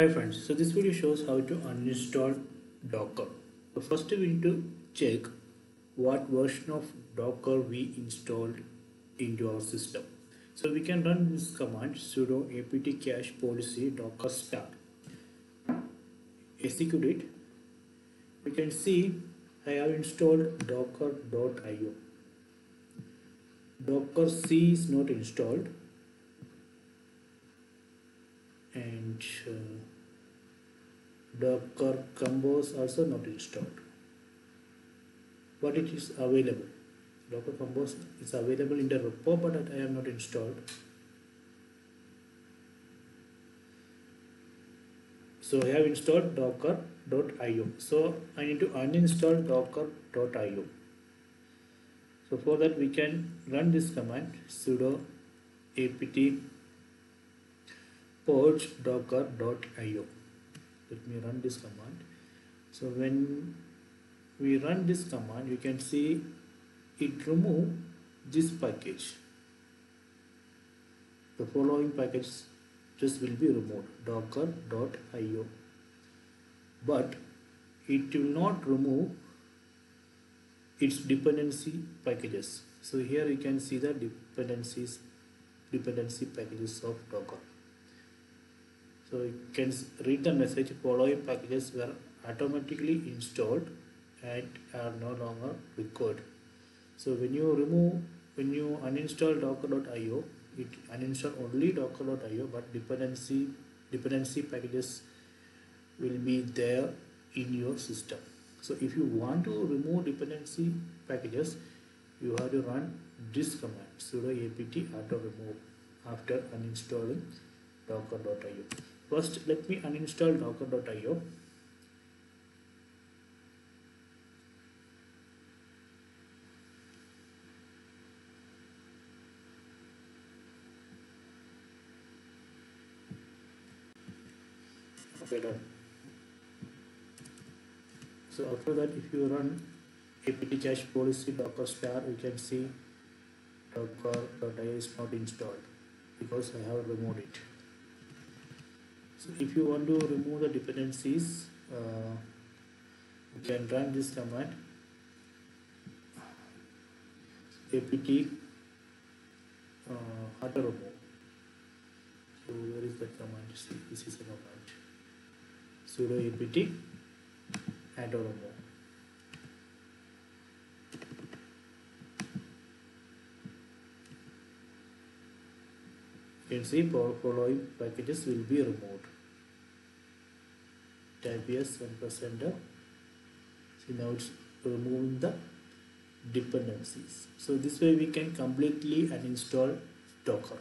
Hi friends, so this video shows how to uninstall Docker. So first we need to check what version of Docker we installed into our system. So we can run this command sudo apt cache policy docker start. Execute it. We can see I have installed docker.io. Docker CE is not installed and uh, Docker Compose also not installed. But it is available. Docker Compose is available in the repo but I have not installed. So I have installed docker.io so I need to uninstall docker.io so for that we can run this command sudo apt purge docker.io let me run this command. So when we run this command you can see it remove this package. The following package just will be removed. docker.io but it will not remove its dependency packages. So here you can see the dependencies dependency packages of docker so you can read the message following packages were automatically installed and are no longer required. So when you remove when you uninstall docker.io it uninstall only docker.io but dependency dependency packages will be there in your system. So if you want to remove dependency packages you have to run this command sudo apt auto remove after uninstalling docker.io first let me uninstall docker.io okay done. So after that if you run apt cache policy docker star you can see docker.io is not installed because I have removed it if you want to remove the dependencies uh, you can run this command. Apt uh, auto remove. So where is the command? See this is the command sudo apt auto remove. You can see following packages will be removed type yes and press enter see now it's removing the dependencies. So this way we can completely uninstall docker